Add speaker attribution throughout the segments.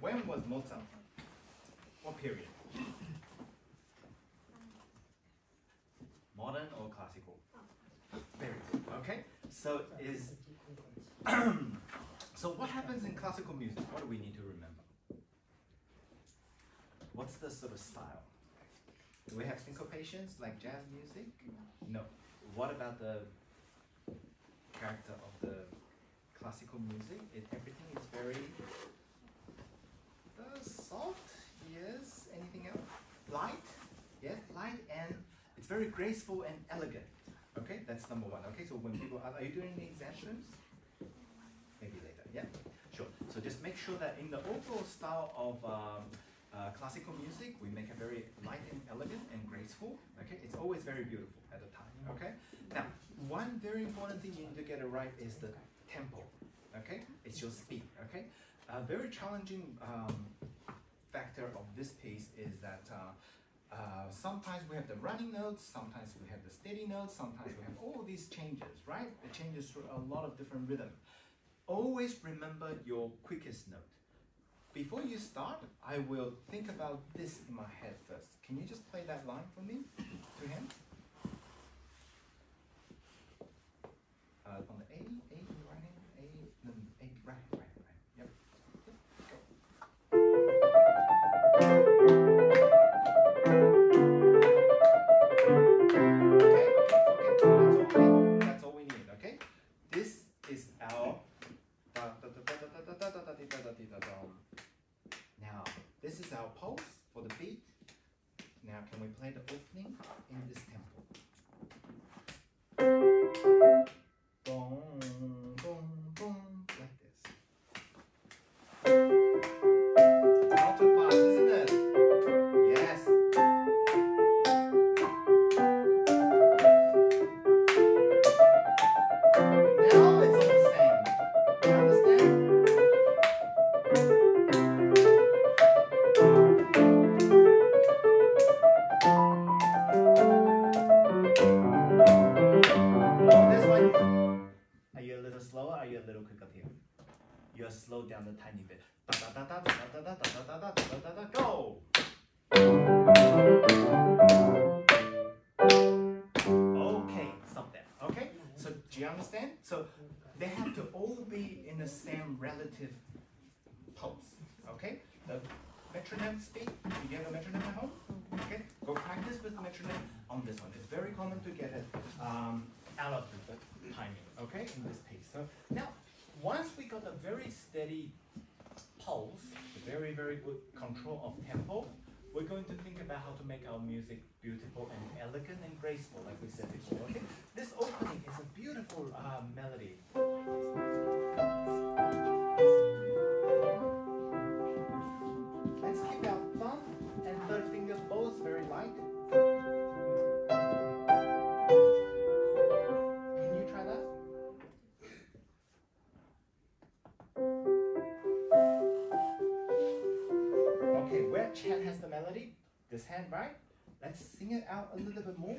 Speaker 1: when was Mozart? What period? Modern or classical? Very good. Okay. So is so what happens in classical music? What do we need to remember? What's the sort of style? Do we have syncopations like jazz music? No. What about the character of the classical music? It, everything is very uh, soft. Yes. Anything else? Light. Yes, light and it's very graceful and elegant. Okay, that's number one. Okay, so when people are, are you doing any examples? Maybe later. Yeah, sure. So just make sure that in the overall style of um, uh, classical music, we make it very light and elegant and graceful. Okay, it's always very beautiful at the time. Okay. Now, one very important thing you need to get it right is the tempo. Okay, it's your speed. Okay, a very challenging um, factor of this piece is that. Uh, uh, sometimes we have the running notes, sometimes we have the steady notes, sometimes we have all these changes, right? It changes through a lot of different rhythm. Always remember your quickest note. Before you start, I will think about this in my head first. Can you just play that line for me? Two hands. Now, can we play the opening in this tempo? little slower? Are you a little quicker here? You're slowed down a tiny bit. Go! Okay, stop there. Okay? So do you understand? So they have to all be in the same relative pulse. Okay? The metronome speed. Do You have a metronome at home? Okay? Go practice with the metronome on this one. It's very common to get it um, out of the timing. Okay, in this piece. So now, once we got a very steady pulse, very very good control of tempo, we're going to think about how to make our music beautiful and elegant and graceful, like we said before. Okay, this opening is a beautiful uh, melody. 那得怎么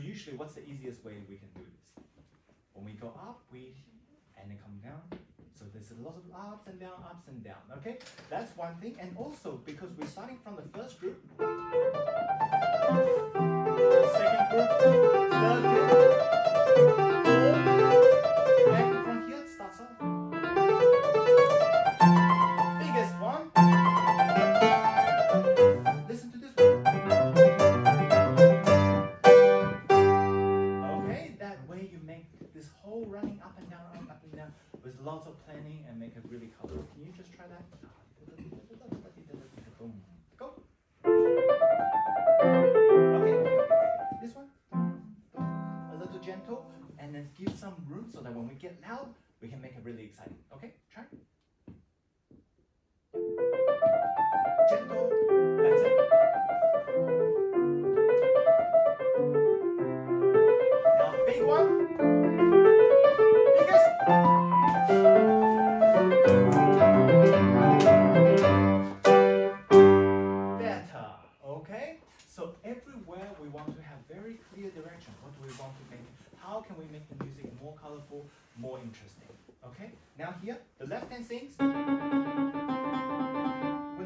Speaker 1: usually, what's the easiest way we can do this? When we go up, we and then come down. So there's a lot of ups and down, ups and down. Okay, that's one thing. And also because we're starting from the first group, second group, group, lots of planning and make it really colorful. We want to have very clear direction. What do we want to make? How can we make the music more colorful, more interesting? Okay. Now here, the left hand sings. When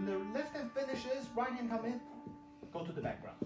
Speaker 1: the left hand finishes, right hand come in. Go to the background.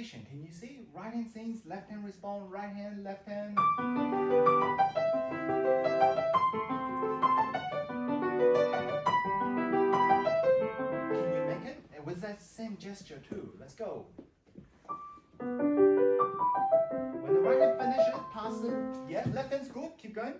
Speaker 1: Can you see? Right hand sings, left hand respond, right hand, left hand. Can you make it? And with that same gesture too. Let's go. When the right hand finishes, pass it. Yeah, left hand's good. Keep going.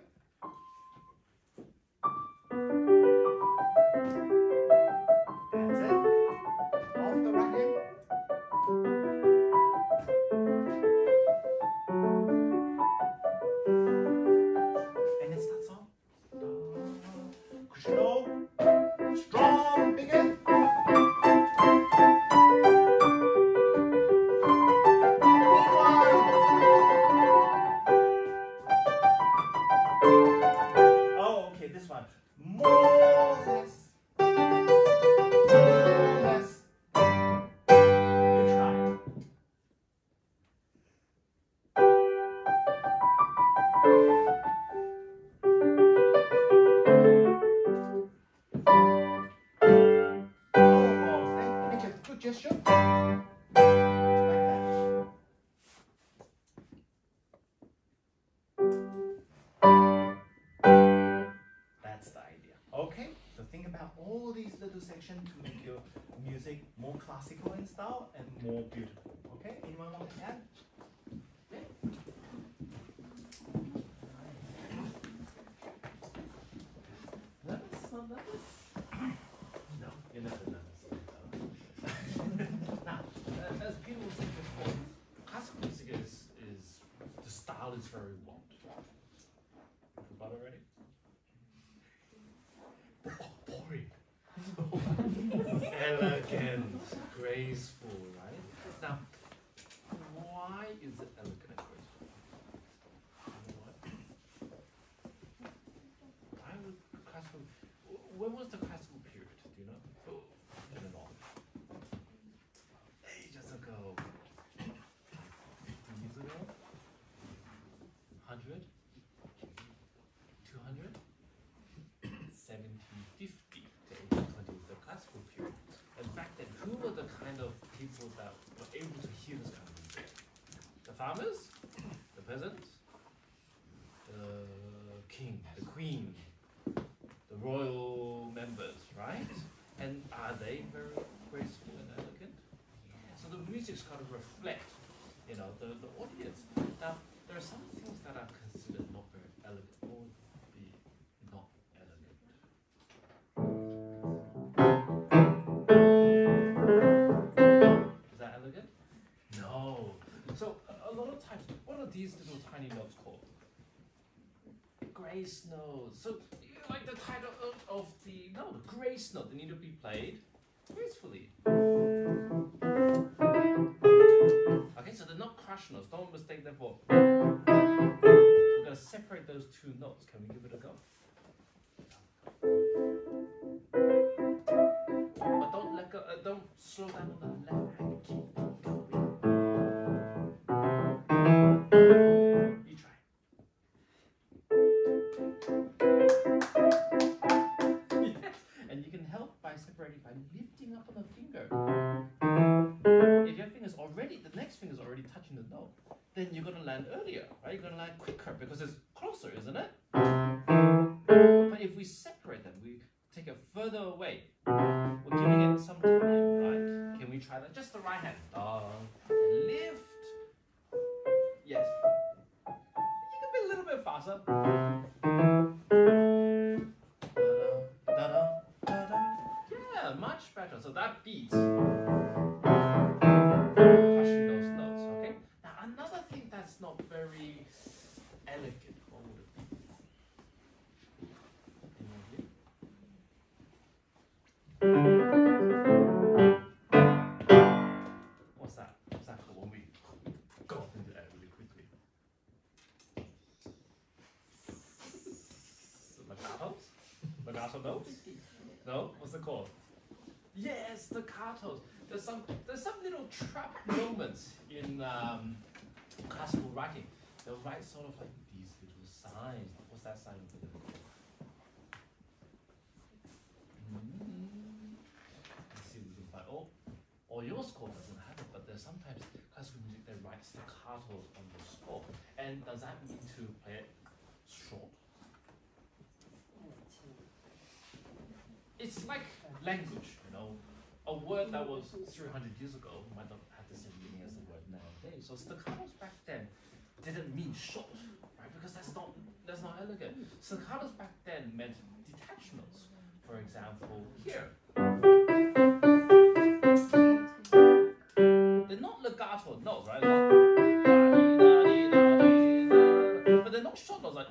Speaker 1: Gesture. That's the idea. Okay, so think about all these little sections to make your music more classical in style and more beautiful. Okay, anyone want to add?
Speaker 2: Nervous? Not nervous?
Speaker 1: No.
Speaker 2: You're never nervous. now, uh, as people said before, classical music is, is the style is very want. Already? Oh, boring. elegant, graceful, right? Now, why is it elegant and graceful? You know what? Why would classical? When was the classical period? Do you know? Oh, I don't know. Ages ago. Fifty years ago. Hundred. Two hundred. Seventeen fifty to eighteen twenty was the classical period. And back then, who were the kind of people that were able to hear this kind of music? The farmers, the peasants, the king, the queen, the royal members, right? And are they very graceful and elegant? So the music's got to reflect, you know, the, the audience. Are these little tiny notes called? Grace notes. So like the title of, of the no, the grace note. They need to be played gracefully. Okay, so they're not crush notes. Don't mistake them for. We're gonna separate those two notes. Can we give it a go? But don't let go, uh, don't slow down on left up on the finger. If your finger's already, the next finger's already touching the note, then you're gonna land earlier, right? You're gonna land quicker because it's closer, isn't it? But if we separate them, we take it further away, staccatos. There's some there's some little trap moments in um, classical writing. They'll write sort of like these little signs. What's that sign? Mm. See can find. Oh, or your score doesn't have it, but there's sometimes classical music that write staccatos on the score. And does that mean to play it short? It's like language, that was 300 years ago might not have the same meaning as the word nowadays. So staccatos back then didn't mean short, right? Because that's not that's not elegant. Staccatos back then meant detachments. For example, here. They're not legato notes, right? Da-dee-da-dee-da-dee-da. But they're not short notes, like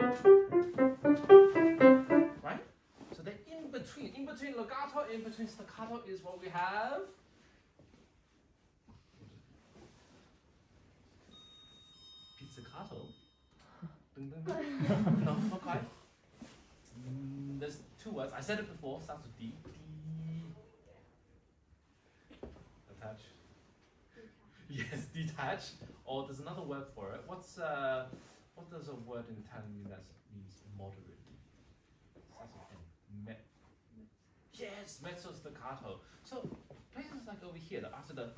Speaker 2: right? So they're in between. In between legato, in between staccato is what no, not quite. Mm, there's two words. I said it before. Starts with D. D. Attach. Yes, detach. Or there's another word for it. What's uh, what does a word in Italian mean that means moderate? Starts with M. Me- yes, mezzo staccato. So places like over here, after the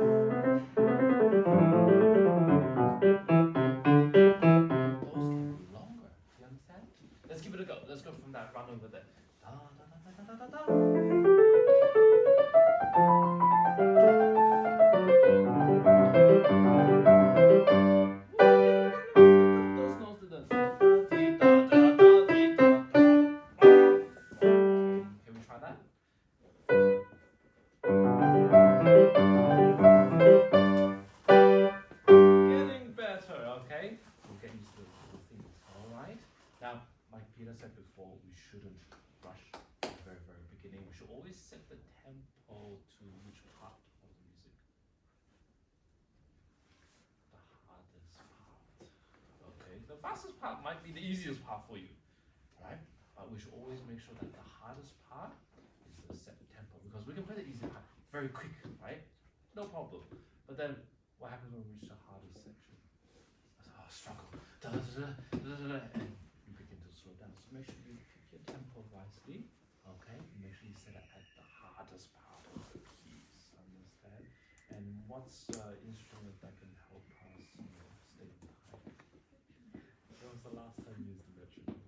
Speaker 2: give it a go. Let's go from that run over there. Da, da, da, part might be the easiest part for you, right? But we should always make sure that the hardest part is the set tempo because we can play the easy part very quick, right? No problem. But then what happens when we reach the hardest section? Oh, struggle. Da, da, da, and you begin to slow down. So make sure you pick your tempo wisely. Okay? Make sure you set it at the hardest part of the piece. Understand? And what's uh, instrument that can help us you know, stay in time? When was the last time you used the metronome?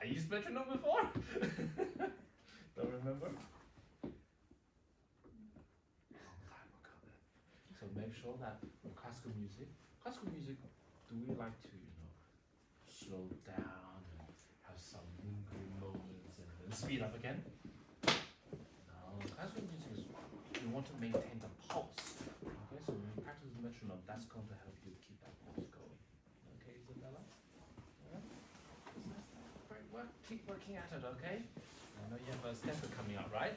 Speaker 2: I used metronome before? Don't remember? So make sure that with classical music, classical music, do we like to, you know, slow down and have some lingering moments and then speed up again? No, classical music is you want to maintain the pulse. Okay, so when you practice the metronome, that's going to help you keep that pulse going. Okay, Isabella? Alright? Great work. Keep working at it, okay? I know you have a standard coming up, right?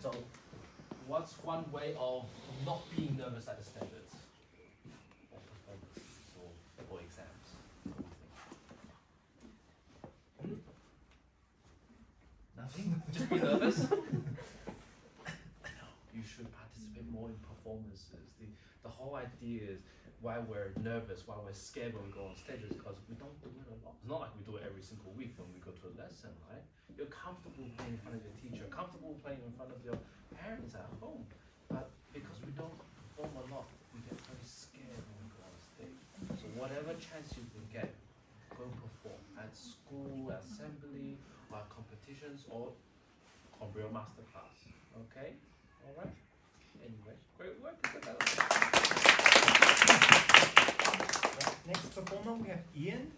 Speaker 2: So, what's one way of not being nervous at the standards? Or performances or, or exams? Hmm? Nothing? Just be nervous? whole idea is why we're nervous, why we're scared when we go on stage is because we don't do it a lot. It's not like we do it every single week when we go to a lesson, right? You're comfortable playing in front of your teacher, comfortable playing in front of your parents at home. But because we don't perform a lot, we get very scared when we go on stage. So whatever chance you can get, go perform at school, assembly, or competitions, or on real masterclass. Okay? Alright? Anyway, great work.
Speaker 1: Next performer, we have Ian.